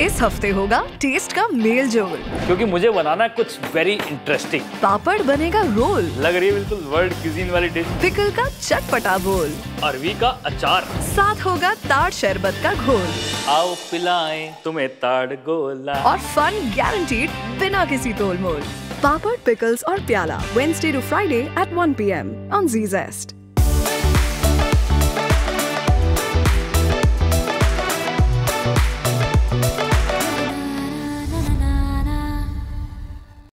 इस हफ़्ते होगा टेस्ट का मेल जोल। क्योंकि मुझे बनाना है कुछ वेरी इंटरेस्टिंग पापड़ बनेगा रोल। लग रही है बिल्कुल वर्ल्ड क्यूजीन वाली डिश पिकल का चटपटा बोल। अरवी का अचार। साथ होगा ताड़ शरबत का घोल। आओ पिलाएँ तुम्हें ताड़ गोला। और फन गारंटीड बिना किसी तोल मोल पापड़ पिकल्स और प्याला Wednesday to Friday at 1 PM on Zee Zest